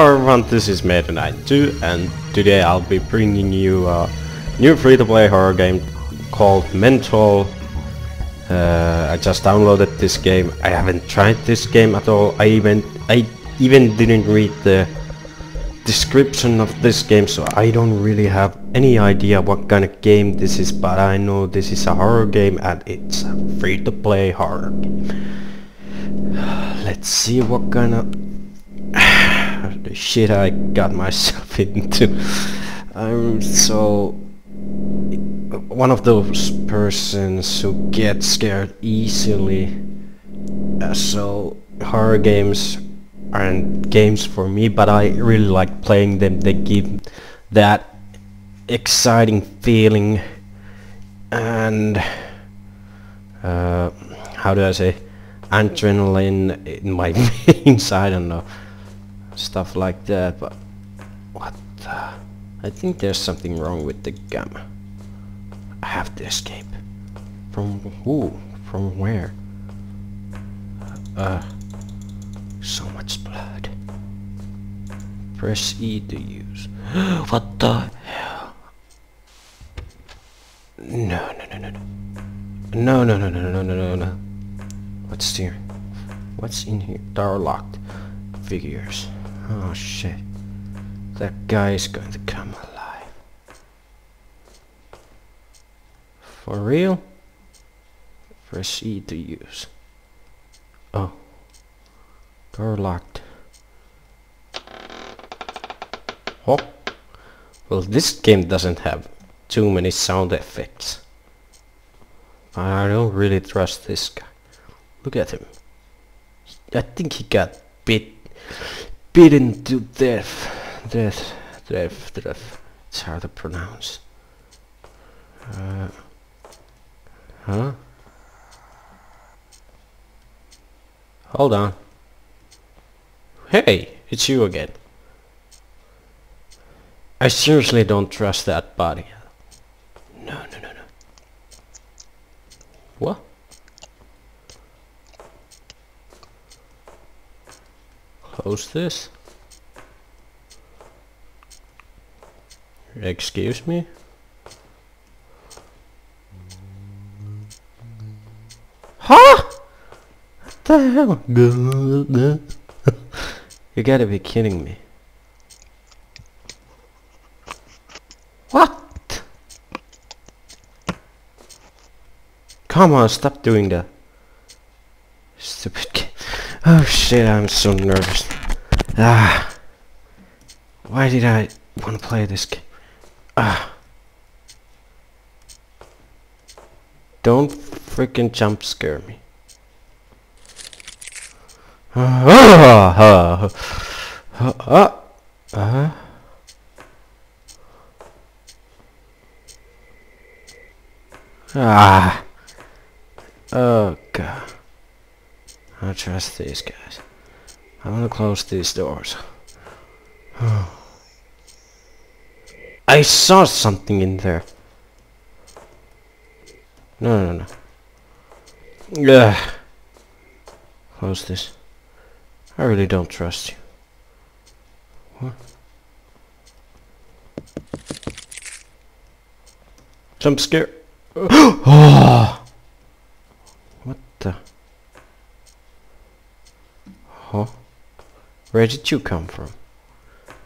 Hello everyone, this is Meetu92 and today I'll be bringing you a new free-to-play horror game called Mental. Uh, I just downloaded this game. I haven't tried this game at all. I even I even didn't read the description of this game so I don't really have any idea what kind of game this is but I know this is a horror game and it's a free-to-play horror game. Let's see what kind of the shit I got myself into. I'm so one of those persons who get scared easily. Uh, so horror games aren't games for me, but I really like playing them. They give that exciting feeling and uh, how do I say adrenaline in my veins. I don't know stuff like that, but what the? I think there's something wrong with the gun. I have to escape. From who? From where? Uh, so much blood. Press E to use. what the hell? No, no, no, no, no. No, no, no, no, no, no, no, no. What's here? What's in here? Door locked. Figures. Oh shit. That guy is going to come alive. For real? Proceed to use. Oh. Door locked. Oh. Well, this game doesn't have too many sound effects. I don't really trust this guy. Look at him. I think he got bit beaten to death. Death, death, death. It's hard to pronounce. Uh, huh? Hold on. Hey, it's you again. I seriously don't trust that body. No, no, no, no. What? Close this. Excuse me? Huh? What the hell? you gotta be kidding me. What? Come on, stop doing that. Oh shit, I'm so nervous. Ah. Why did I want to play this game? Ah. Don't freaking jump scare me. Ah. Ah. Ah. Ah. Ah. Oh god. I trust these guys. I'm gonna close these doors. I saw something in there. No, no, no. Ugh. Close this. I really don't trust you. What? Jump scare. oh! What the? Huh? Where did you come from?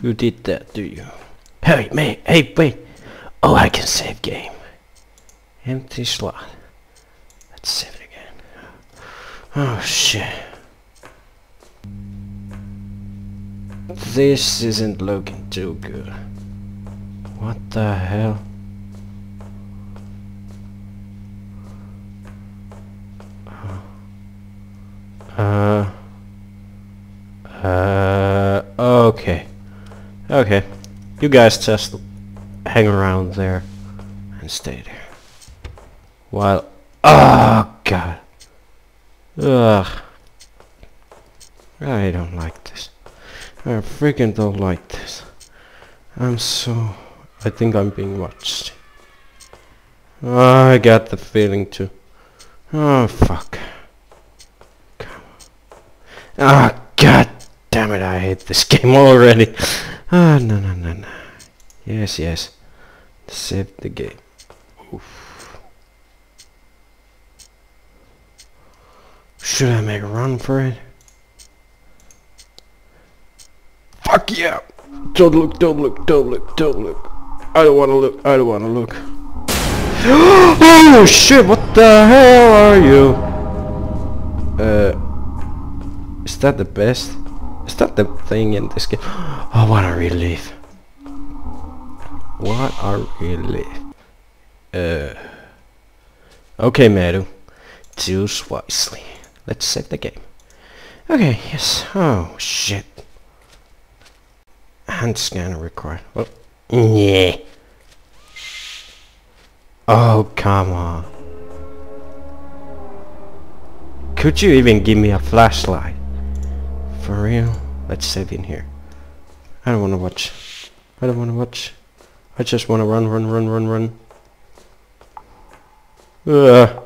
Who did that do you? Hey, mate, hey, wait! Oh, I can save game. Empty slot. Let's save it again. Oh, shit. This isn't looking too good. What the hell? Uh... Uh, okay. Okay. You guys just hang around there and stay there. While... Oh, God. Ugh. I don't like this. I freaking don't like this. I'm so... I think I'm being watched. I got the feeling too. Oh, fuck. Come on. Ah, damn it, I hate this game already. Ah, no, no, no, no. Yes, yes. Save the game. Oof. Should I make a run for it? Fuck yeah! Don't look, don't look, don't look, don't look. I don't wanna look, I don't wanna look. oh shit, what the hell are you? Uh, is that the best? That the thing in this game? Oh, what a relief. What a relief. Uh, okay, Meru. Choose wisely. Let's save the game. Okay, yes. Oh, shit. Hand scanner required. Oh, yeah. Oh, come on. Could you even give me a flashlight? For real? Let's save in here. I don't want to watch. I don't want to watch. I just want to run, run, run, run, run. Ugh.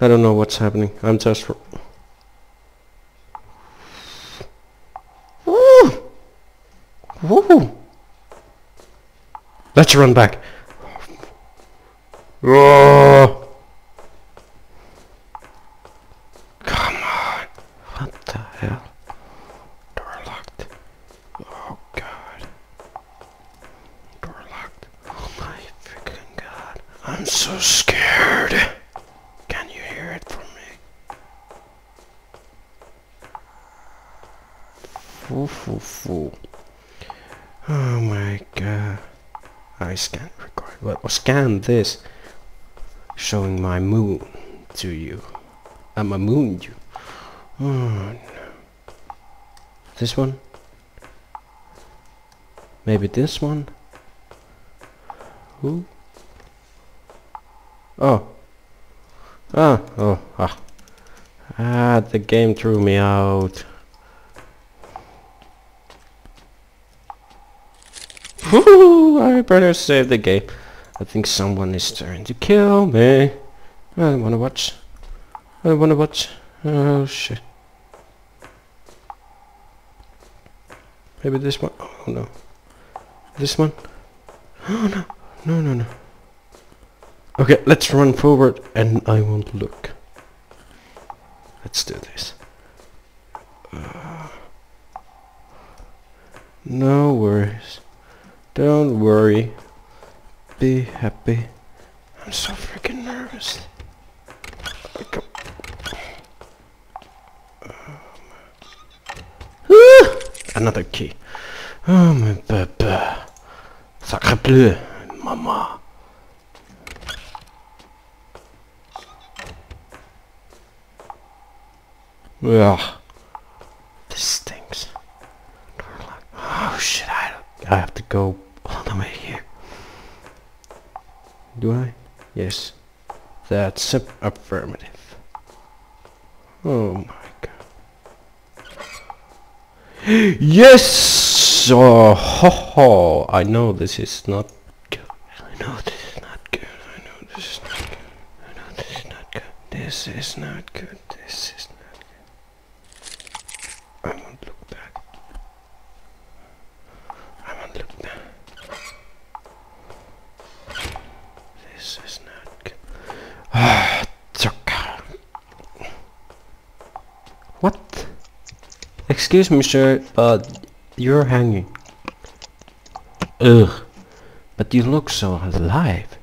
I don't know what's happening. I'm just... Woo! Let's run back. Oh! Come on. What the hell? Door locked. Oh god. Door locked. Oh my freaking god. I'm so scared. Can you hear it from me? Foo foo foo. Oh my god. I scan Well, scan this showing my moon to you. I'm a moon you. Oh no. This one? Maybe this one? Who? Oh. Ah, oh, ah. Ah, the game threw me out. Woo! I better save the game. I think someone is trying to kill me. I don't wanna watch. I don't wanna watch. Oh shit. Maybe this one. Oh no. This one. Oh no. No no no. Okay, let's run forward and I won't look. Let's do this. Uh, no worries. Don't worry. Be happy. I'm so freaking nervous. Um, another key. Oh my papa. Sacre bleu. Mama. Ugh. This stinks. Oh shit, I, I have to go all the way here. Do I? Yes. That's affirmative. Oh my god. yes! Oh, ho, ho. I know this is not good. I know this is not good. I know this is not good. I know this is not good. This is not good. This is not good. I won't look back. I won't look back. This is not good. Ah, Zucker. What? Excuse me, sir, but you're hanging. Ugh. But you look so alive.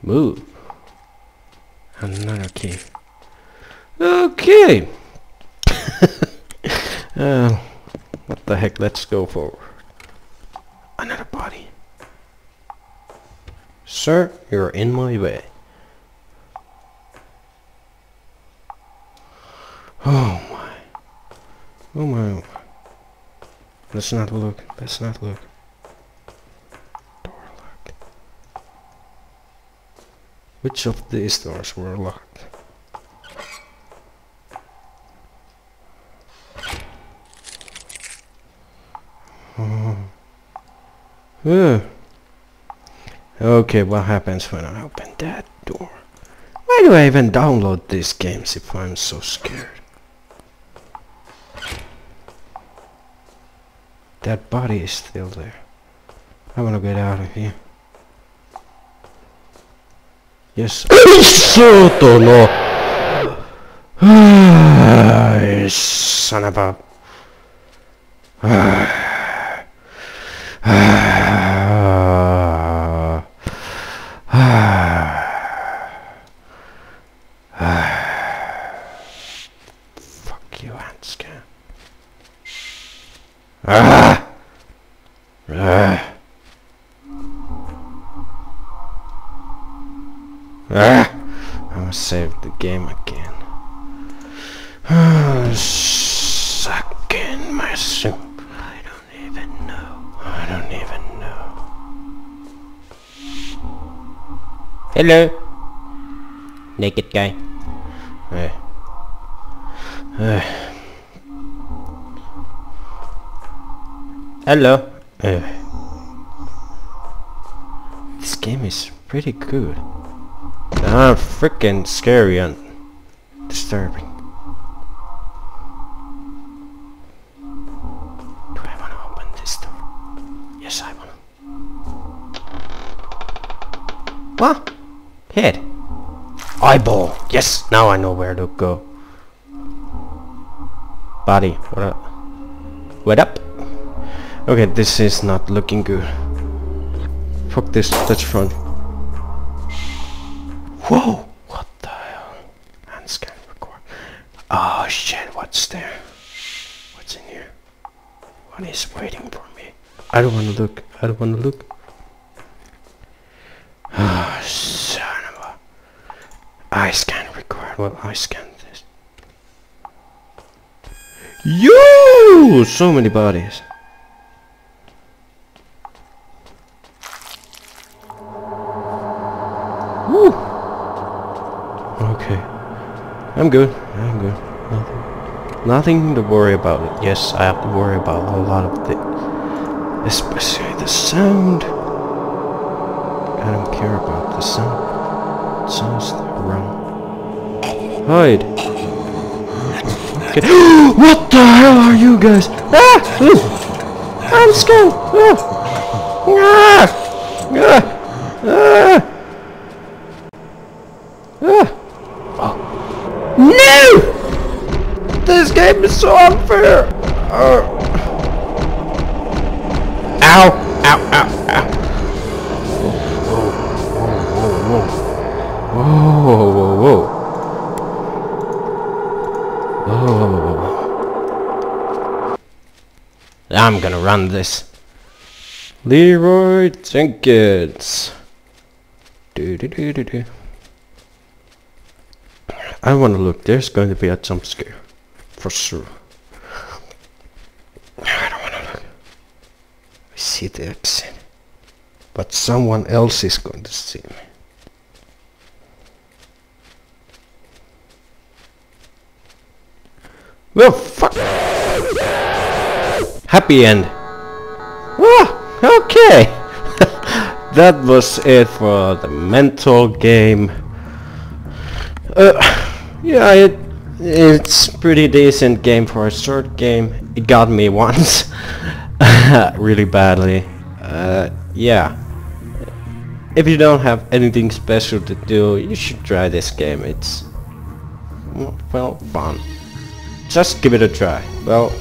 Move. Another key. Okay. uh, what the heck? Let's go forward. Another body. Sir, you're in my way. Oh my. Oh my. Let's not look. Let's not look. Door locked. Which of these doors were locked? Oh. Okay, what happens when I open that door? Why do I even download these games if I'm so scared? That body is still there. I wanna get out of here. Yes. Soto no! Son of a... Fuck you, Anscan. Ah! Ah! Ah! I must save the game again. Ah, suck in my soup. I don't even know. I don't even know. Hello. Naked guy. Hey. Hey. Hello. Hey. This game is pretty good. Ah, freaking scary and disturbing. Do I want to open this door? Yes, I want. What? Head. Eyeball. Yes, now I know where to go. Body. What up? What up? Okay, this is not looking good. Fuck this. Touch front. Whoa! What the hell? And scan record. Oh shit, what's there? What's in here? What is waiting for me? I don't wanna look. I don't wanna look. Oh, son of a... I scan record. Well, I scan this. You! So many bodies. I'm good. I'm good. Nothing. Nothing to worry about. Yes, I have to worry about a lot of things. Especially the sound. I don't care about the sound. It sounds wrong. Hide. Okay. what the hell are you guys? Ah! Ooh. I'm scared. Ah! Ah! Ah! Ah! life is so unfair. Uh. Ow, ow, ow, ow. Whoa, whoa, whoa, whoa. Whoa. I'm gonna run this. Leroy Jenkins. Do do do do do. I wanna look, there's going to be a jump scare. For sure. I don't want to look. I see the exit. But someone else is going to see me. Well, fuck. Happy end. Ah, okay. that was it for the mental game. Uh, yeah, it, it's pretty decent game for a short game. It got me once, really badly. Uh, yeah. If you don't have anything special to do, you should try this game. It's well fun. Just give it a try. Well,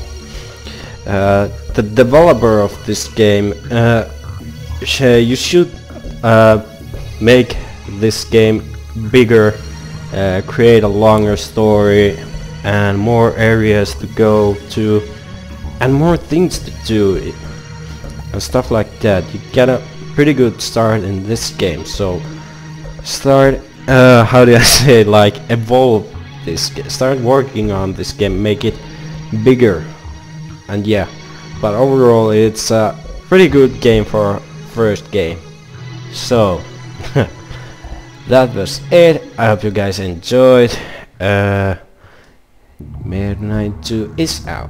uh, the developer of this game, uh, sh you should uh, make this game bigger uh, create a longer story and more areas to go to and more things to do and stuff like that. You get a pretty good start in this game. So start uh, how do I say like evolve this start working on this game make it bigger. And yeah but overall it's a pretty good game for first game. So that was it. I hope you guys enjoyed. Uh, Meetu92 is out.